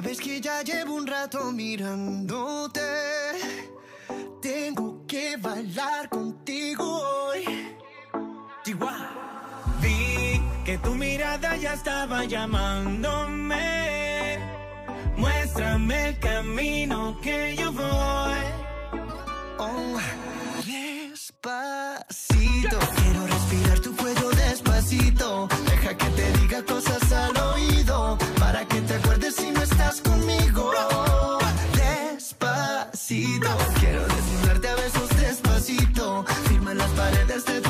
Sabes que ya llevo un rato mirándote. Tengo que bailar contigo hoy. Chihuahua. Vi que tu mirada ya estaba llamándome. Muéstrame el camino que yo voy. Oh. Despacito, quiero respirar tu cuello despacito. Deja que te desde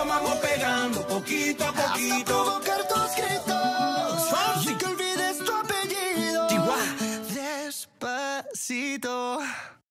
lo vamos pegando poquito a poquito. Hasta provocar gritos y que olvides tu apellido. Despacito.